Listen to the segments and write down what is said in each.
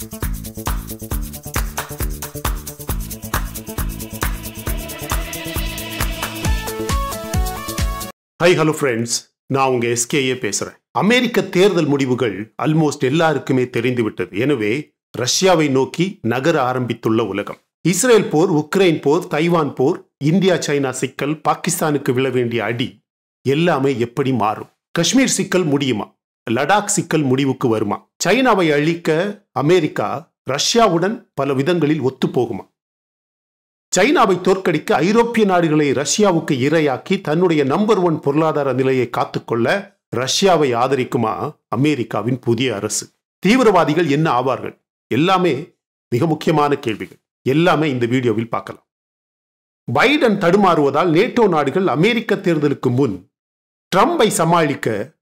High hello friends நான் உங்க SKA பேசுறேன். அமெரிக்க தேர்தல் முடிவுகள் அல்மோஸ்ட் எல்லாருக்குமே தெரிந்துவிட்டது. எனவே ரஷ்யாவை நோக்கி நகர ஆரம்பித்துள்ள உலகம். இஸ்ரேல் போர் உக்ரைன் போர் தைவான் போர் இந்தியா சைனா சிக்கல் பாகிஸ்தானுக்கு விழ வேண்டிய அடி எல்லாமே எப்படி மாறும்? காஷ்மீர் சிக்கல் முடியுமா? லடாக் சிக்கல் முடிவுக்கு வருமா? சைனாவை அழிக்க அமெரிக்கா ரஷ்யாவுடன் பல விதங்களில் ஒத்துப்போகுமா? சைனாவை தோற்கடிக்க ஐரோப்பிய நாடுகளை ரஷ்யாவுக்கு இரையாக்கி தன்னுடைய நம்பர் ஒன் பொருளாதார நிலையை காத்துக்கொள்ள ரஷ்யாவை ஆதரிக்குமா அமெரிக்காவின் புதிய அரசு? தீவிரவாதிகள் என்ன ஆவார்கள்? எல்லாமே மிக முக்கியமான கேள்விகள். எல்லாமே இந்த வீடியோவில் பார்க்கலாம். பைடன் தடுமாறுவதால் நேட்டோ நாடுகள் அமெரிக்க தேர்தலுக்கு முன் ட்ரம்பை சமாளிக்க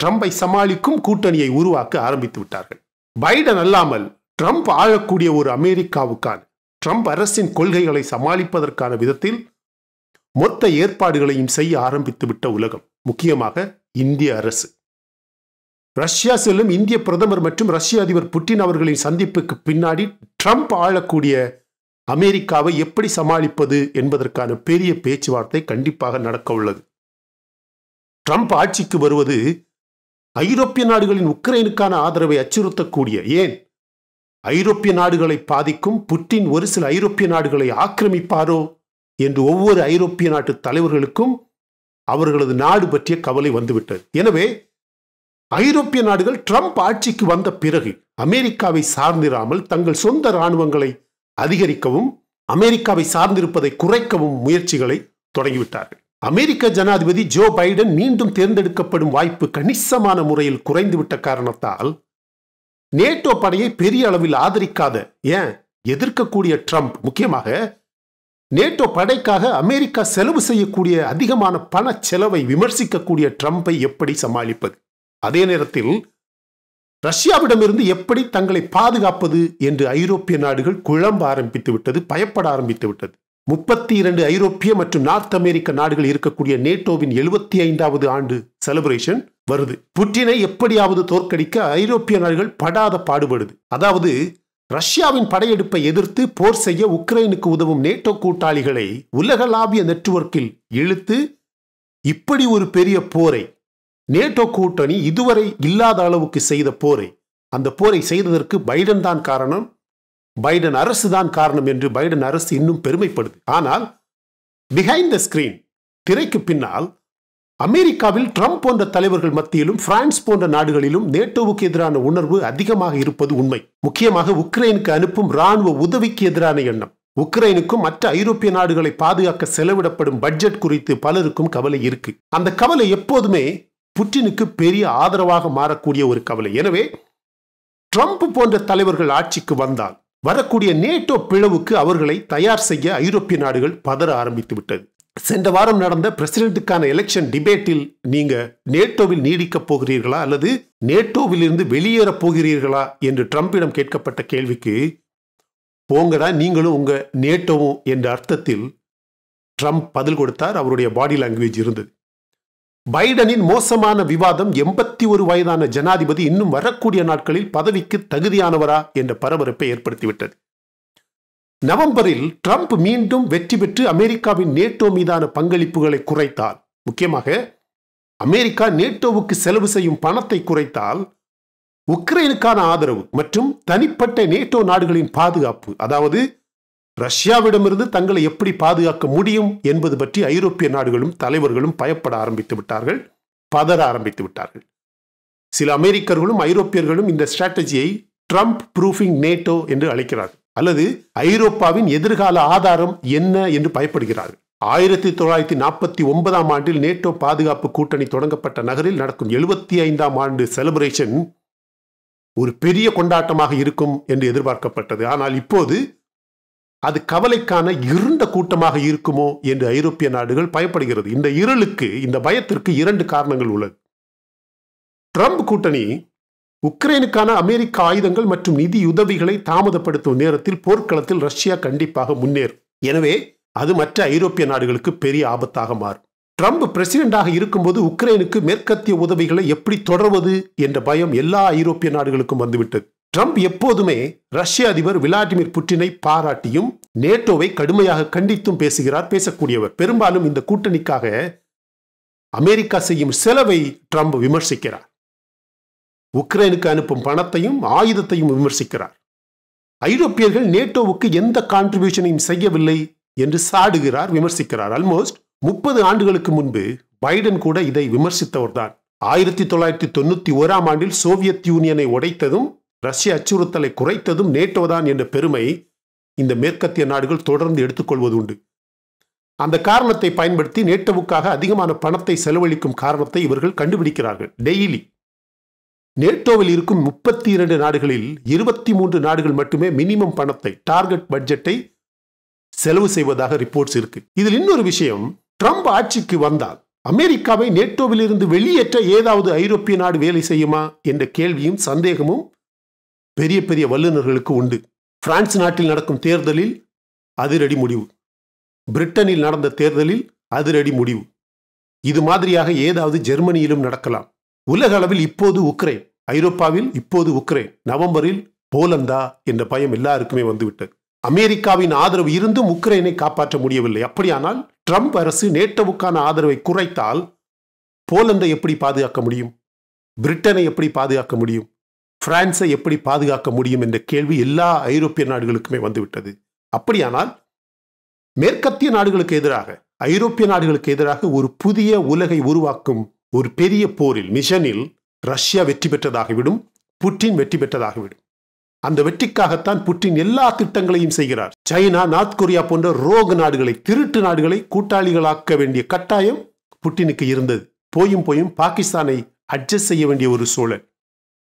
ட்ரம்பை சமாளிக்கும் கூட்டணியை உருவாக்க ஆரம்பித்து விட்டார்கள். பைடன் அல்லாமல் ட்ரம்ப் ஆழக்கூடிய ஒரு அமெரிக்காவுக்கான ட்ரம்ப் அரசின் கொள்கைகளை சமாளிப்பதற்கான விதத்தில் மொத்த ஏற்பாடுகளையும் செய்ய ஆரம்பித்து விட்ட உலகம் முக்கியமாக இந்திய அரசு. ரஷ்யா செல்லும் இந்திய பிரதமர் மற்றும் ரஷ்ய அதிபர் புட்டின் அவர்களின் சந்திப்புக்கு பின்னாடி ட்ரம்ப் ஆளக்கூடிய அமெரிக்காவை எப்படி சமாளிப்பது என்பதற்கான பெரிய பேச்சுவார்த்தை கண்டிப்பாக நடக்க உள்ளது ட்ரம்ப் ஆட்சிக்கு வருவது ஐரோப்பிய நாடுகளின் உக்ரைனுக்கான ஆதரவை அச்சுறுத்தக்கூடிய ஏன்? ஐரோப்பிய நாடுகளை பாதிக்கும் புட்டின் ஒரு சில ஐரோப்பிய நாடுகளை ஆக்கிரமிப்பாரோ? என்று ஒவ்வொரு ஐரோப்பிய நாட்டு தலைவர்களுக்கும் அவர்களது நாடு பற்றிய கவலை வந்துவிட்டது. எனவே ஐரோப்பிய நாடுகள் ட்ரம்ப் ஆட்சிக்கு வந்த பிறகு அமெரிக்காவை சார்ந்திராமல் தங்கள் சொந்த இராணுவங்களை அதிகரிக்கவும் அமெரிக்காவை சார்ந்திருப்பதை குறைக்கவும் முயற்சிகளை தொடங்கிவிட்டார்கள். அமெரிக்க ஜனாதிபதி ஜோ பைடன் மீண்டும் தேர்ந்தெடுக்கப்படும் வாய்ப்பு கணிசமான முறையில் குறைந்துவிட்ட காரணத்தால் நேட்டோ படையை பெரிய அளவில் ஆதரிக்காத ஏன்? எதிர்க்கக்கூடிய ட்ரம்ப். முக்கியமாக நேட்டோ படைக்காக அமெரிக்கா செலவு செய்யக்கூடிய அதிகமான பண செலவை விமர்சிக்கக்கூடிய ட்ரம்ப்பை எப்படி சமாளிப்பது? அதே நேரத்தில் ரஷ்யாவிடமிருந்து எப்படி தங்களை பாதுகாப்பது என்று ஐரோப்பிய நாடுகள் குழம்ப ஆரம்பித்து விட்டது பயப்பட ஆரம்பித்து விட்டது முப்பத்தி இரண்டு ஐரோப்பிய மற்றும் நார்த் அமெரிக்க நாடுகள் இருக்கக்கூடிய நேட்டோவின் எழுபத்தி ஐந்தாவது ஆண்டு செலிப்ரேஷன் வருது. புட்டினை எப்படியாவது தோற்கடிக்க ஐரோப்பிய நாடுகள் படாத பாடுபடுது. அதாவது ரஷ்யாவின் படையெடுப்பை எதிர்த்து போர் செய்ய உக்ரைனுக்கு உதவும் நேட்டோ கூட்டாளிகளை உலகளாவிய நெட்வொர்க்கில் இழுத்து இப்படி ஒரு பெரிய போரை நேட்டோ கூட்டணி இதுவரை இல்லாத அளவுக்கு செய்த போரை அந்த போரை செய்ததற்கு பைடன் தான் காரணம். பைடன் அரசு தான் காரணம் என்று பைடன் அரசு இன்னும் பெருமைப்படுது. ஆனால் பிஹைண்ட் த ஸ்கிரீன் திரைக்கு பின்னால் அமெரிக்காவில் ட்ரம்ப் போன்ற தலைவர்கள் மத்தியிலும் பிரான்ஸ் போன்ற நாடுகளிலும் நேட்டோவுக்கு எதிரான உணர்வு அதிகமாக இருப்பது உண்மை. முக்கியமாக உக்ரைனுக்கு அனுப்பும் ராணுவ உதவிக்கு எதிரான எண்ணம். உக்ரைனுக்கும் மற்ற ஐரோப்பிய நாடுகளை பாதுகாக்க செலவிடப்படும் பட்ஜெட் குறித்து பலருக்கும் கவலை இருக்கு. அந்த கவலை எப்போதுமே புட்டினுக்கு பெரிய ஆதரவாக மாறக்கூடிய ஒரு கவலை. எனவே ட்ரம்ப் போன்ற தலைவர்கள் ஆட்சிக்கு வந்தால் வரக்கூடிய நேட்டோ பிளவுக்கு அவர்களை தயார் செய்ய ஐரோப்பிய நாடுகள் பதற ஆரம்பித்து விட்டது. சென்ற வாரம் நடந்த பிரசிடென்ட்டுக்கான எலெக்ஷன் டிபேட்டில் நீங்க நேட்டோவில் நீடிக்கப் போகிறீர்களா அல்லது நேட்டோவில் இருந்து வெளியேறப் போகிறீர்களா என்று ட்ரம்பிடம் கேட்கப்பட்ட கேள்விக்கு போங்கடா நீங்களும் உங்க நேட்டோவும் என்ற அர்த்தத்தில் ட்ரம்ப் பதில் கொடுத்தார். அவருடைய பாடி லாங்குவேஜ் இருந்தது. பைடனின் மோசமான விவாதம் எண்பத்தி ஒரு வயதான ஜனாதிபதி இன்னும் வரக்கூடிய நாட்களில் பதவிக்கு தகுதியானவரா என்ற பரபரப்பை ஏற்படுத்திவிட்டது. நவம்பரில் ட்ரம்ப் மீண்டும் வெற்றி பெற்று அமெரிக்காவின் நேட்டோ மீதான பங்களிப்புகளை குறைத்தால் முக்கியமாக அமெரிக்கா நேட்டோவுக்கு செலவு செய்யும் பணத்தை குறைத்தால் உக்ரைனுக்கான ஆதரவு மற்றும் தனிப்பட்ட நேட்டோ நாடுகளின் பாதுகாப்பு அதாவது ரஷ்யாவிடமிருந்து தங்களை எப்படி பாதுகாக்க முடியும் என்பது பற்றி ஐரோப்பிய நாடுகளும் தலைவர்களும் பயப்பட ஆரம்பித்து விட்டார்கள் பதற ஆரம்பித்து விட்டார்கள். சில அமெரிக்கர்களும் ஐரோப்பியர்களும் இந்த ஸ்ட்ராட்டஜியை ட்ரம்ப் ப்ரூஃபிங் நேட்டோ என்று அழைக்கிறார்கள். அல்லது ஐரோப்பாவின் எதிர்கால ஆதாரம் என்ன என்று பயப்படுகிறார்கள். ஆயிரத்தி தொள்ளாயிரத்தி நாற்பத்தி ஒன்பதாம் ஆண்டில் நேட்டோ பாதுகாப்பு கூட்டணி தொடங்கப்பட்ட நகரில் நடக்கும் எழுபத்தி ஐந்தாம் ஆண்டு செலிப்ரேஷன் ஒரு பெரிய கொண்டாட்டமாக இருக்கும் என்று எதிர்பார்க்கப்பட்டது. ஆனால் இப்போது அது கவலைக்கான இருண்ட கூட்டமாக இருக்குமோ என்று ஐரோப்பிய நாடுகள் பயப்படுகிறது. இந்த இருளுக்கு இந்த பயத்திற்கு இரண்டு காரணங்கள் உள்ளது. ட்ரம்ப் கூட்டணி உக்ரைனுக்கான அமெரிக்க ஆயுதங்கள் மற்றும் நிதி உதவிகளை தாமதப்படுத்தும் நேரத்தில் போர்க்களத்தில் ரஷ்யா கண்டிப்பாக முன்னேறும். எனவே அது மற்ற ஐரோப்பிய நாடுகளுக்கு பெரிய ஆபத்தாக மாறும். ட்ரம்ப் பிரசிடென்டாக இருக்கும்போது உக்ரைனுக்கு மேற்கத்திய உதவிகளை எப்படி தொடர்வது என்ற பயம் எல்லா ஐரோப்பிய நாடுகளுக்கும் வந்துவிட்டது. ட்ரம்ப் எப்போதுமே ரஷ்ய அதிபர் விளாடிமிர் புட்டினை பாராட்டியும் நேட்டோவை கடுமையாக கண்டித்தும் பேசுகிறார் பேசக்கூடியவர். பெரும்பாலும் இந்த கூட்டணிக்காக அமெரிக்கா செய்யும் செலவை ட்ரம்ப் விமர்சிக்கிறார். உக்ரைனுக்கு அனுப்பும் பணத்தையும் ஆயுதத்தையும் விமர்சிக்கிறார். ஐரோப்பியர்கள் நேட்டோவுக்கு எந்த கான்ட்ரிபியூஷனையும் செய்யவில்லை என்று சாடுகிறார் விமர்சிக்கிறார். ஆல்மோஸ்ட் முப்பது ஆண்டுகளுக்கு முன்பு பைடன் கூட இதை விமர்சித்தவர்தான். ஆயிரத்தி தொள்ளாயிரத்தி தொண்ணூத்தி ஓராம் ஆண்டில் சோவியத் யூனியனை உடைத்ததும் ரஷ்ய அச்சுறுத்தலை குறைத்ததும் நேட்டோ தான் என்ற பெருமை இந்த மேற்கத்திய நாடுகள் தொடர்ந்து எடுத்துக்கொள்வது உண்டு. அந்த காரணத்தை பயன்படுத்தி நேட்டோவுக்காக அதிகமான பணத்தை செலவழிக்கும் காரணத்தை இவர்கள் கண்டுபிடிக்கிறார்கள். டெய்லி. நேட்டோவில் இருக்கும் முப்பத்தி இரண்டு நாடுகளில் இருபத்தி மூன்று நாடுகள் மட்டுமே மினிமம் பணத்தை டார்கெட் பட்ஜெட்டை செலவு செய்வதாக ரிப்போர்ட்ஸ் இருக்கு. இதில் இன்னொரு விஷயம் ட்ரம்ப் ஆட்சிக்கு வந்தால் அமெரிக்காவை நேட்டோவில் இருந்து வெளியேற்ற ஏதாவது ஐரோப்பிய நாடு வேலை செய்யுமா என்ற கேள்வியும் சந்தேகமும் பெரிய பெரிய வல்லுநர்களுக்கு உண்டு. பிரான்ஸ் நாட்டில் நடக்கும் தேர்தலில் அதிரடி முடிவு. பிரிட்டனில் நடந்த தேர்தலில் அதிரடி முடிவு. இது மாதிரியாக ஏதாவது ஜெர்மனியிலும் நடக்கலாம். உலக அளவில் இப்போது உக்ரைன் ஐரோப்பாவில் இப்போது உக்ரைன் நவம்பரில் போலந்தா என்ற பயம் எல்லாருக்குமே வந்துவிட்டது. அமெரிக்காவின் ஆதரவு இருந்தும் உக்ரைனை காப்பாற்ற முடியவில்லை. அப்படியானால் ட்ரம்ப் அரசு நேட்டோவுக்கான ஆதரவை குறைத்தால் போலந்தை எப்படி பாதுகாக்க முடியும்? பிரிட்டனை எப்படி பாதுகாக்க முடியும்? பிரான்ஸை எப்படி பாதுகாக்க முடியும் என்ற கேள்வி எல்லா ஐரோப்பிய நாடுகளுக்குமே வந்துவிட்டது. அப்படியானால் மேற்கத்திய நாடுகளுக்கு எதிராக ஐரோப்பிய நாடுகளுக்கு எதிராக ஒரு புதிய உலகை உருவாக்கும் ஒரு பெரிய போரில் மிஷனில் ரஷ்யா வெற்றி பெற்றதாகிவிடும் புட்டின் வெற்றி பெற்றதாகிவிடும் அந்த வெற்றிக்காகத்தான் புட்டின் எல்லா திட்டங்களையும் செய்கிறார். சைனா நார்த் கொரியா போன்ற ரோக நாடுகளை திருட்டு நாடுகளை கூட்டாளிகளாக்க வேண்டிய கட்டாயம் புட்டினுக்கு இருந்தது. போயும் போயும் பாகிஸ்தானை அட்ஜஸ்ட் செய்ய வேண்டிய ஒரு சூழல்.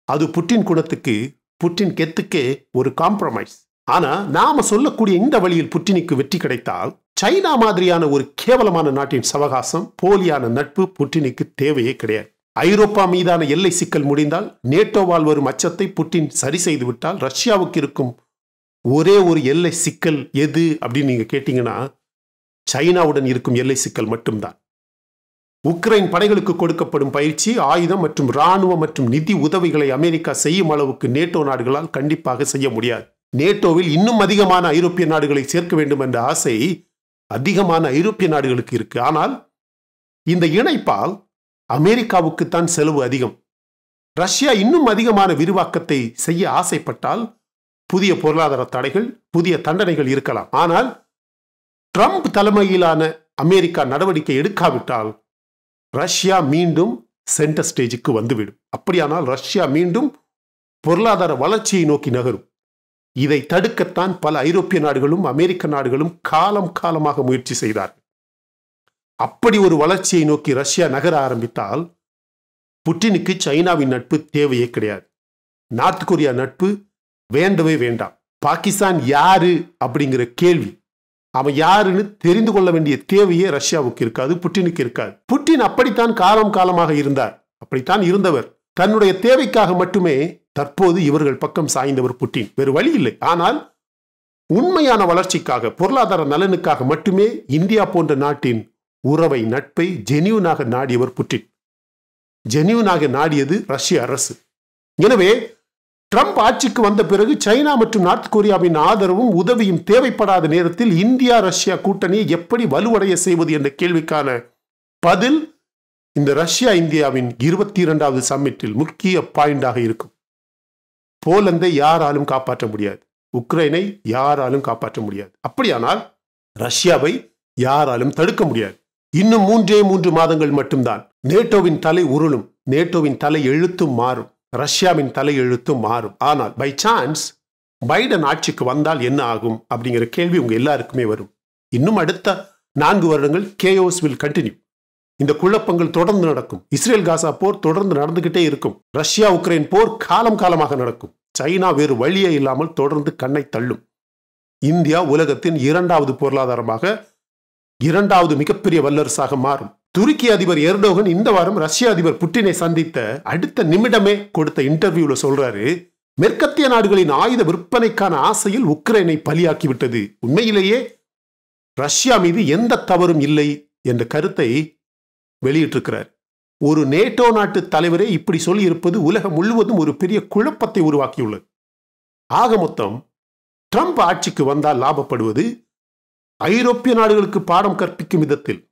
அது புட்டின் குணத்துக்கு புட்டின் கெத்துக்கே ஒரு காம்ப்ரமைஸ் ஆனா நாம சொல்லக்கூடிய இந்த வழியில் புட்டினுக்கு வெற்றி கிடைத்தால் சைனா மாதிரியான ஒரு கேவலமான நாட்டின் சவகாசம் போலியான நட்பு புட்டினுக்கு தேவையே கிடையாது. ஐரோப்பா மீதான எல்லை சிக்கல் முடிந்தால் நேட்டோவால் வரும் அச்சத்தை புட்டின் சரி செய்து விட்டால் ரஷ்யாவுக்கு இருக்கும் ஒரே ஒரு எல்லை சிக்கல் எது அப்படின்னு நீங்க கேட்டீங்கன்னா சைனாவுடன் இருக்கும் எல்லை சிக்கல் மட்டும்தான். உக்ரைன் படைகளுக்கு கொடுக்கப்படும் பயிற்சி ஆயுதம் மற்றும் இராணுவ மற்றும் நிதி உதவிகளை அமெரிக்கா செய்யும் அளவுக்கு நேட்டோ நாடுகளால் கண்டிப்பாக செய்ய முடியாது. நேட்டோவில் இன்னும் அதிகமான ஐரோப்பிய நாடுகளை சேர்க்க வேண்டும் என்ற ஆசை அதிகமான ஐரோப்பிய நாடுகளுக்கு இருக்கு. ஆனால் இந்த இணைப்பால் அமெரிக்காவுக்குத்தான் செலவு அதிகம். ரஷ்யா இன்னும் அதிகமான விரிவாக்கத்தை செய்ய ஆசைப்பட்டால் புதிய பொருளாதார தடைகள் புதிய தண்டனைகள் இருக்கலாம். ஆனால் ட்ரம்ப் தலைமையிலான அமெரிக்கா நடவடிக்கை எடுக்காவிட்டால் ரஷ்யா மீண்டும் சென்டர் ஸ்டேஜுக்கு வந்துவிடும். அப்படியானால் ரஷ்யா மீண்டும் பொருளாதார வளர்ச்சியை நோக்கி நகரும். இதை தடுக்கத்தான் பல ஐரோப்பிய நாடுகளும் அமெரிக்க நாடுகளும் காலம் காலமாக முயற்சி செய்தார்கள். அப்படி ஒரு வளர்ச்சியை நோக்கி ரஷ்யா நகர ஆரம்பித்தால் புட்டினுக்கு சைனாவின் நட்பு தேவையே கிடையாது. நார்த் கொரியா நட்பு வேண்டவே வேண்டாம். பாகிஸ்தான் யாரு அப்படிங்கிற கேள்வி அவன் யாருன்னு தெரிந்து கொள்ள வேண்டிய தேவையே ரஷ்யாவுக்கு இருக்காது புட்டினுக்கு இருக்காது. புட்டின் அப்படித்தான் காலம் காலமாக இருந்தார். அப்படித்தான் இருந்தவர். தன்னுடைய தேவைக்காக மட்டுமே தற்போது இவர்கள் பக்கம் சாய்ந்தவர் புட்டின். வேறு வழி இல்லை. ஆனால் உண்மையான வளர்ச்சிக்காக பொருளாதார நலனுக்காக மட்டுமே இந்தியா போன்ற நாட்டின் உறவை நட்பை ஜெனியூனாக நாடியவர் புட்டின். ஜெனியூனாக நாடியது ரஷ்ய அரசு. எனவே ட்ரம்ப் ஆட்சிக்கு வந்த பிறகு சைனா மற்றும் நார்த் கொரியாவின் ஆதரவும் உதவியும் தேவைப்படாத நேரத்தில் இந்தியா ரஷ்யா கூட்டணியை எப்படி வலுவடைய செய்வது என்ற கேள்விக்கான பதில் இந்த ரஷ்யா இந்தியாவின் இருபத்தி இரண்டாவது சம்மிட்டில் முக்கிய பாயிண்டாக இருக்கும். போலந்தை யாராலும் காப்பாற்ற முடியாது. உக்ரைனை யாராலும் காப்பாற்ற முடியாது. அப்படியானால் ரஷ்யாவை யாராலும் தடுக்க முடியாது. இன்னும் மூன்றே மூன்று மாதங்கள் மட்டும்தான். நேட்டோவின் தலை உருளும். நேட்டோவின் தலை எழுத்தும் மாறும். ரஷ்யாவின் தலையெழுத்து மாறும். ஆனால் பை சான்ஸ் பைடன் ஆட்சிக்கு வந்தால் என்ன ஆகும் அப்படிங்கிற கேள்வி உங்க எல்லாருக்குமே வரும். இன்னும் அடுத்த நான்கு வருடங்கள் கேஓஸ் வில் கண்டினியூ இந்த குழப்பங்கள் தொடர்ந்து நடக்கும். இஸ்ரேல் காசா போர் தொடர்ந்து நடந்துகிட்டே இருக்கும். ரஷ்யா உக்ரைன் போர் காலம் காலமாக நடக்கும். சைனா வேறு வழியே இல்லாமல் தொடர்ந்து கண்ணை தள்ளும். இந்தியா உலகத்தின் இரண்டாவது பொருளாதாரமாக இரண்டாவது மிகப்பெரிய வல்லரசாக மாறும். துருக்கி அதிபர் எர்டோகன் இந்த வாரம் ரஷ்ய அதிபர் புட்டினை சந்தித்த அடுத்த நிமிடமே கொடுத்த இன்டர்வியூல சொல்றாரு மேற்கத்திய நாடுகளின் ஆயுத விற்பனைக்கான ஆசையில் உக்ரைனை பலியாக்கிவிட்டது. உண்மையிலேயே ரஷ்யா மீது எந்த தவறும் இல்லை என்ற கருத்தை வெளியிட்டிருக்கிறார். ஒரு நேட்டோ நாட்டு தலைவரே இப்படி சொல்லியிருப்பது உலகம் முழுவதும் ஒரு பெரிய குழப்பத்தை உருவாக்கியுள்ளது. ஆக மொத்தம் ட்ரம்ப் ஆட்சிக்கு வந்தால் லாபப்படுவது ஐரோப்பிய நாடுகளுக்கு பாடம் கற்பிக்கும் விதத்தில்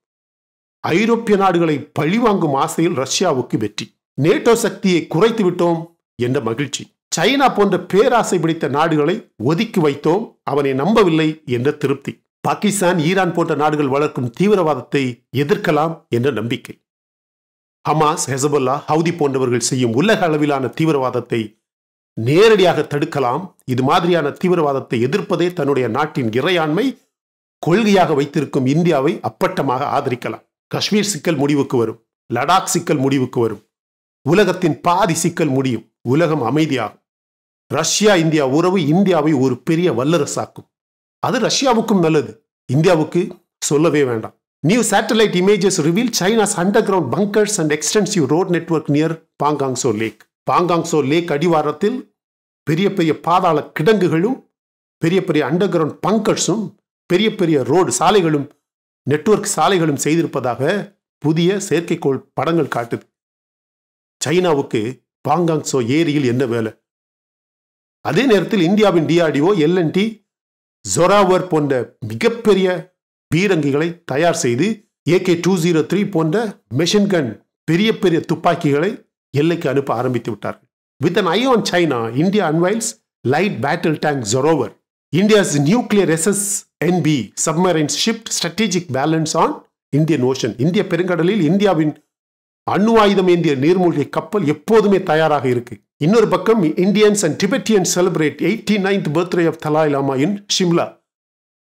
ஐரோப்பிய நாடுகளை பழிவாங்கும் ஆசையில் ரஷ்யாவுக்கு வெற்றி. நேட்டோ சக்தியை குறைத்து விட்டோம் என்ற மகிழ்ச்சி. சைனா போன்ற பேராசை பிடித்த நாடுகளை ஒதுக்கி வைத்தோம் அவனை நம்பவில்லை என்ற திருப்தி. பாகிஸ்தான் ஈரான் போன்ற நாடுகள் வளர்க்கும் தீவிரவாதத்தை எதிர்க்கலாம் என்ற நம்பிக்கை. ஹமாஸ் ஹெசபுல்லா ஹவுதி போன்றவர்கள் செய்யும் உலக அளவிலான தீவிரவாதத்தை நேரடியாக தடுக்கலாம். இது மாதிரியான தீவிரவாதத்தை எதிர்ப்பதே தன்னுடைய நாட்டின் இறையாண்மை. கொள்கையாக வைத்திருக்கும் இந்தியாவை அப்பட்டமாக ஆதரிக்கலாம். காஷ்மீர் சிக்கல் முடிவுக்கு வரும். லடாக் சிக்கல் முடிவுக்கு வரும். உலகத்தின் பாதி சிக்கல் முடியும். உலகம் அமைதியாகும். ரஷ்யா இந்தியா உறவு இந்தியாவை ஒரு பெரிய வல்லரசாக்கும். அது ரஷ்யாவுக்கும் நல்லது. இந்தியாவுக்கு சொல்லவே வேண்டாம். New satellite images reveal China's underground bunkers and extensive road network near Pangong Tso lake Pangong Tso lake அடிவாரத்தில் பெரிய பெரிய பாதாள கிடங்குகளும் பெரிய பெரிய அண்டர் கிரவுண்ட் பங்கர்ஸும் பெரிய பெரிய ரோடு சாலைகளும் நெட்வொர்க் சாலைகளும் செய்திருப்பதாக புதிய செயற்கைக்கோள் படங்கள் காட்டுது. சைனாவுக்கு பாங்காங்ஸோ ஏரியில் என்ன வேலை? அதே நேரத்தில் இந்தியாவின் டிஆர்டிஓ எல்என்டி ஜொராவர் போன்ற மிகப்பெரிய பீரங்கிகளை தயார் செய்து ஏகே டூ ஜீரோ த்ரீ போன்ற மெஷின் கன் பெரிய பெரிய துப்பாக்கிகளை எல்லைக்கு அனுப்ப ஆரம்பித்து விட்டார்கள். With an eye on China India unveils light battle tank Zorawar India's nuclear SS NB submarines shift strategic balance on Indian Ocean இந்திய பெருங்கடலில் இந்தியாவின் அணு ஆயுதம் ஏந்திய நீர்மூழ்கி கப்பல் எப்போதுமே தயாராக இருக்கு. இன்னொரு பக்கம் Indians and Tibetan celebrate eighty ninth birthday of Dalai Lama in Shimla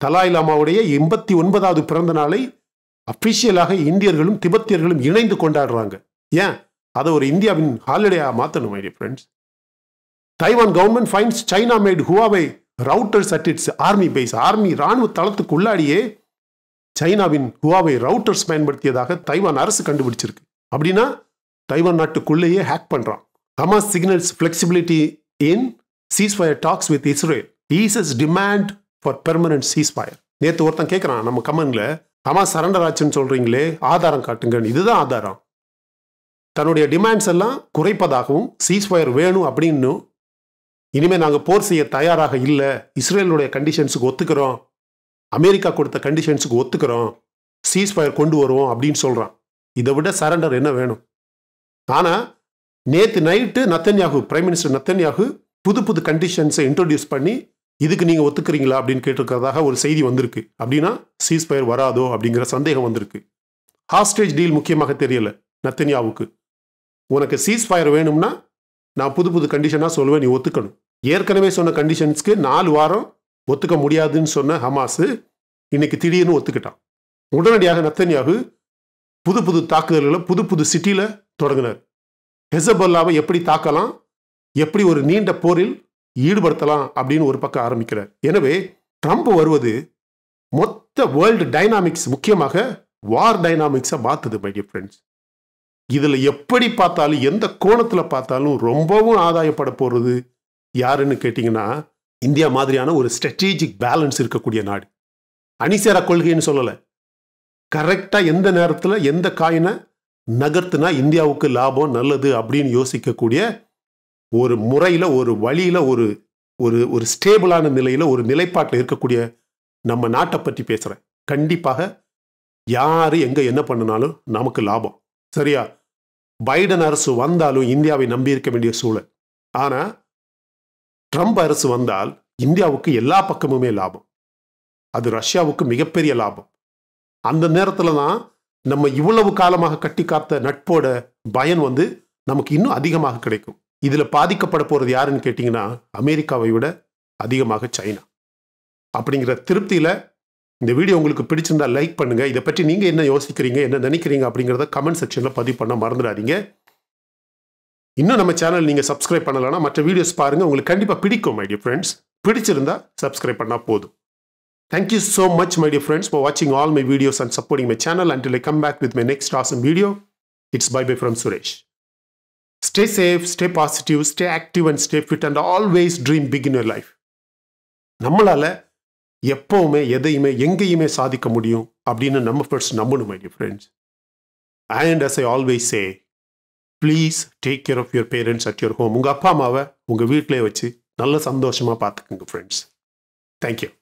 Dalai லாமாவுடைய எண்பத்தி ஒன்பதாவது பிறந்த நாளை அபிஷியலாக இந்தியர்களும் திபெத்தியர்களும் இணைந்து கொண்டாடுறாங்க. ஏன்? அதை ஒரு இந்தியாவின் ஹாலிடேயாக மாற்றணும் my friends Taiwan government fines China made Huawei routers at its army base army ராணுவ தளத்துக்கு உள்ளாடியே சைனாவின் ஹுவாவை ரவுட்டர்ஸ் பயன்படுத்தியதாக தைவான் அரசு கண்டுபிடிச்சிருக்கு. அப்படின்னா தைவான் நாட்டுக்குள்ளேயே ஹேக் பண்ணுறான் Hamas signals flexibility in ceasefire talks with Israel eases demand for permanent ceasefire நேற்று ஒருத்தன் கேட்குறான் நம்ம கமனில் ஹமாஸ் சரண்டர் ஆச்சுன்னு சொல்கிறீங்களே ஆதாரம் காட்டுங்கன்னு. இதுதான் ஆதாரம். தன்னுடைய டிமாண்ட்ஸ் எல்லாம் குறைப்பதாகவும் சீஸ்ஃபயர் வேணும் அப்படின்னு இனிமேல் நாங்கள் போர் செய்ய தயாராக இல்லை. இஸ்ரேலுடைய கண்டிஷன்ஸுக்கு ஒத்துக்கிறோம். அமெரிக்கா கொடுத்த கண்டிஷன்ஸுக்கு ஒத்துக்கிறோம். சீஸ்ஃபயர் கொண்டு வருவோம் அப்படின்னு சொல்கிறான் இதை விட சரண்டர் என்ன வேணும்? ஆனால் நேற்று night Netanyahu prime minister Netanyahu புது புது கண்டிஷன்ஸை இன்ட்ரடியூஸ் பண்ணி இதுக்கு நீங்கள் ஒத்துக்கிறீங்களா அப்படின்னு கேட்டிருக்கிறதாக ஒரு செய்தி வந்திருக்கு. அப்படின்னா சீஸ்ஃபயர் வராதோ அப்படிங்கிற சந்தேகம் வந்திருக்கு. ஹாஸ்டேஜ் டீல் முக்கியமாக தெரியல நத்தன்யாவுக்கு. உனக்கு சீஸ்ஃபயர் வேணும்னா நான் புது புது கண்டிஷனாக சொல்லுவேன் நீ ஒத்துக்கணும். ஏற்கனவே சொன்ன கண்டிஷன்ஸ்க்கு நாலு வாரம் ஒத்துக்க முடியாதுன்னு சொன்ன ஹமாஸு இன்னைக்கு திடீர்னு ஒத்துக்கிட்டான். உடனடியாக நத்தன்யாகு புது புது தாக்குதல்களை புது புது சிட்டியில் தொடங்கினார். ஹெசபல்லாவை எப்படி தாக்கலாம் எப்படி ஒரு நீண்ட போரில் ஈடுபடுத்தலாம் அப்படின்னு ஒரு பக்கம் ஆரம்பிக்கிறார். எனவே ட்ரம்ப் வருவது மொத்த வேர்ல்டு டைனாமிக்ஸ் முக்கியமாக வார் டைனாமிக்ஸை பார்த்துது மை டியர் ஃப்ரெண்ட்ஸ் இதில் எப்படி பார்த்தாலும் எந்த கோணத்தில் பார்த்தாலும் ரொம்பவும் ஆதாயப்பட போகிறது யாருன்னு கேட்டிங்கன்னா இந்தியா மாதிரியான ஒரு ஸ்ட்ராட்டஜிக் பேலன்ஸ் இருக்கக்கூடிய நாடு. அணிசேரா கொள்கைன்னு சொல்லலை. கரெக்டாக எந்த நேரத்தில் எந்த காயினை நகர்த்துனா இந்தியாவுக்கு லாபம் நல்லது அப்படின்னு யோசிக்கக்கூடிய ஒரு முறையில் ஒரு வழியில் ஒரு ஒரு ஒரு ஸ்டேபிளான நிலையில் ஒரு நிலைப்பாட்டில் இருக்கக்கூடிய நம்ம நாட்டை பற்றி பேசுகிறேன் கண்டிப்பாக யார் எங்கே என்ன பண்ணினாலும் நமக்கு லாபம். சரியா? பைடன் அரசு வந்தாலும் இந்தியாவை நம்பி இருக்க வேண்டிய சூழல். ஆனால் ட்ரம்ப் அரசு வந்தால் இந்தியாவுக்கு எல்லா பக்கமுமே லாபம். அது ரஷ்யாவுக்கு மிகப்பெரிய லாபம். அந்த நேரத்தில் தான் நம்ம இவ்வளவு காலமாக கட்டி காத்த நட்போட பயன் வந்து நமக்கு இன்னும் அதிகமாக கிடைக்கும். இதில் பாதிக்கப்பட போகிறது யாருன்னு கேட்டிங்கன்னா அமெரிக்காவை விட அதிகமாக சைனா. அப்படிங்கிற திருப்தியில் இந்த வீடியோ உங்களுக்கு பிடிச்சிருந்தா லைக் பண்ணுங்கள் இதை பற்றி நீங்கள் என்ன யோசிக்கிறீங்க என்ன நினைக்கிறீங்க அப்படிங்கிறத கமெண்ட் செக்ஷனில் பதிவு பண்ண மறந்துடாதீங்க. இன்னும் நம்ம சேனல் நீங்கள் சப்ஸ்கிரைப் பண்ணலன்னா மற்ற வீடியோஸ் பாருங்கள் உங்களுக்கு கண்டிப்பாக பிடிக்கும் மை டியர் ஃப்ரெண்ட்ஸ் பிடிச்சிருந்தா சப்ஸ்கிரைப் பண்ணால் போதும். Thank you so much my dear friends for வாட்சிங் all my videos and supporting my channel and I come back with my next awesome video it's bye bye from Suresh stay safe stay positive stay active and stay fit and always dream begin in your life நம்மளால எப்பவுமே எதையுமே எங்கேயுமே சாதிக்க முடியும் அப்படின்னு நம்ம first நம்பணும் my friends and as I always say please take care of your parents at your home உங்கள் அப்பா அம்மாவை உங்கள் வீட்டிலே வச்சு நல்ல சந்தோஷமாக பார்த்துக்குங்க ஃப்ரெண்ட்ஸ் தேங்க்யூ